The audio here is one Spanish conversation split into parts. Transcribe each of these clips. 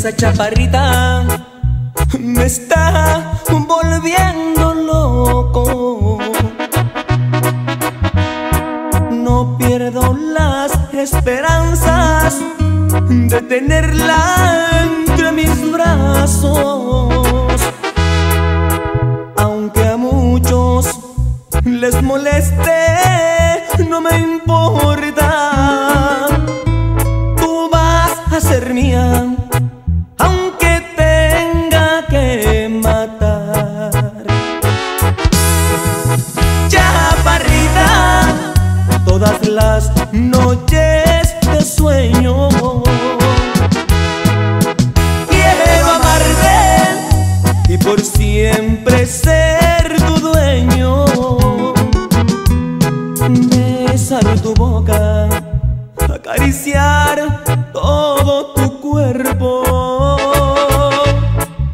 esa chaparrita me está volviendo loco. No pierdo las esperanzas de tenerla entre mis brazos. Aunque a muchos les moleste, las noches de sueño. Quiero amarte y por siempre ser tu dueño. Besar tu boca, acariciar todo tu cuerpo.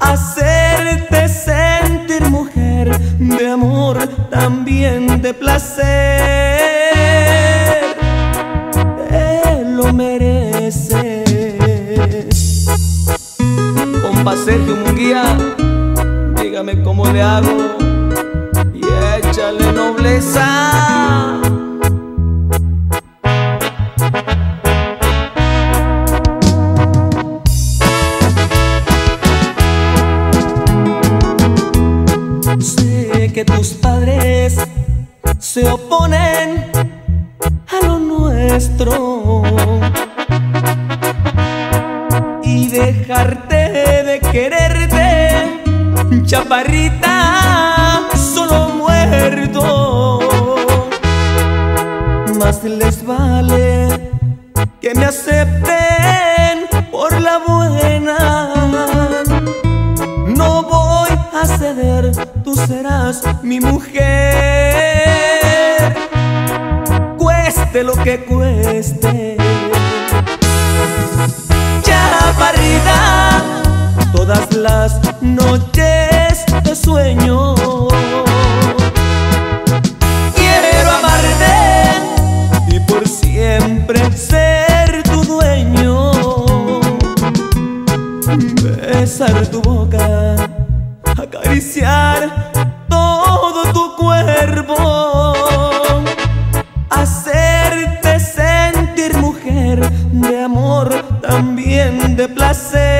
Hacerte sentir mujer de amor, también de placer. Compa Sergio Munguía, dígame cómo le hago y échale nobleza. Sé que tus padres se oponen a lo nuestro y dejarte quererte, chaparrita, solo muerto. Más les vale que me acepten por la buena. No voy a ceder, tú serás mi mujer, cueste lo que cueste. Besar tu boca, acariciar todo tu cuerpo. Hacerte sentir mujer de amor, también de placer.